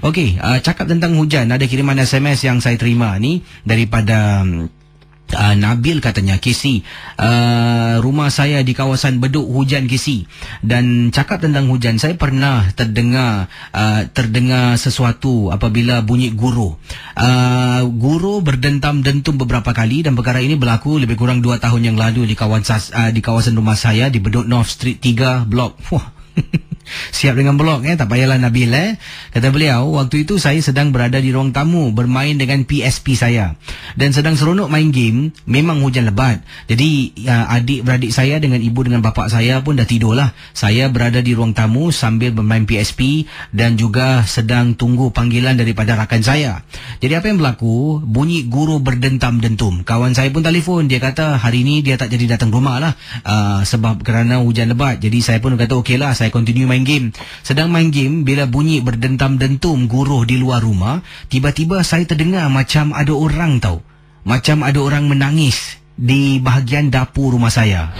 Okey, uh, cakap tentang hujan, ada kiriman SMS yang saya terima ni daripada Uh, Nabil katanya KC uh, rumah saya di kawasan Beduk hujan KC dan cakap tentang hujan saya pernah terdengar uh, terdengar sesuatu apabila bunyi guru. Uh, guru berdentam dentum beberapa kali dan perkara ini berlaku lebih kurang 2 tahun yang lalu di kawasan uh, di kawasan rumah saya di Beduk North Street 3 blok wah Siap dengan blok eh tak payahlah Nabil eh. Kata beliau waktu itu saya sedang berada di ruang tamu bermain dengan PSP saya dan sedang seronok main game memang hujan lebat. Jadi uh, adik beradik saya dengan ibu dengan bapa saya pun dah tidurlah. Saya berada di ruang tamu sambil bermain PSP dan juga sedang tunggu panggilan daripada rakan saya. Jadi apa yang berlaku? Bunyi guru berdentam-dentum. Kawan saya pun telefon dia kata hari ini dia tak jadi datang rumah lah uh, sebab kerana hujan lebat. Jadi saya pun kata okeylah saya continue main game. Sedang main game, bila bunyi berdentam-dentum guruh di luar rumah, tiba-tiba saya terdengar macam ada orang tahu. Macam ada orang menangis di bahagian dapur rumah saya.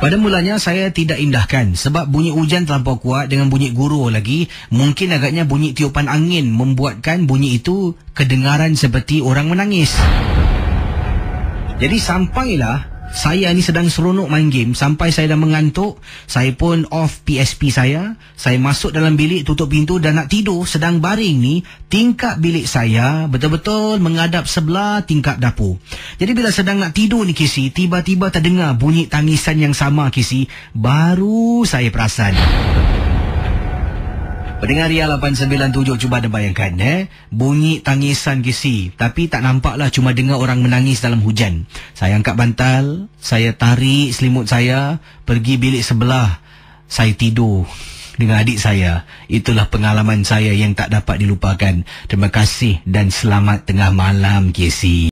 Pada mulanya saya tidak indahkan sebab bunyi hujan terlampau kuat dengan bunyi guruh lagi mungkin agaknya bunyi tiupan angin membuatkan bunyi itu kedengaran seperti orang menangis. Jadi sampailah saya ni sedang seronok main game. Sampai saya dah mengantuk saya pun off PSP saya. Saya masuk dalam bilik tutup pintu dan nak tidur. Sedang baring ni tingkap bilik saya betul-betul menghadap sebelah tingkap dapur. Jadi bila sedang nak tidur ni Kisi tiba-tiba terdengar bunyi tangisan yang sama Kisi. Baru saya perasan Pendengar Ria 897 cuba ada bayangkan eh bunyi tangisan kisi tapi tak nampaklah cuma dengar orang menangis dalam hujan. Saya angkat bantal, saya tarik selimut saya pergi bilik sebelah. Saya tidur dengan adik saya. Itulah pengalaman saya yang tak dapat dilupakan. Terima kasih dan selamat tengah malam kisi.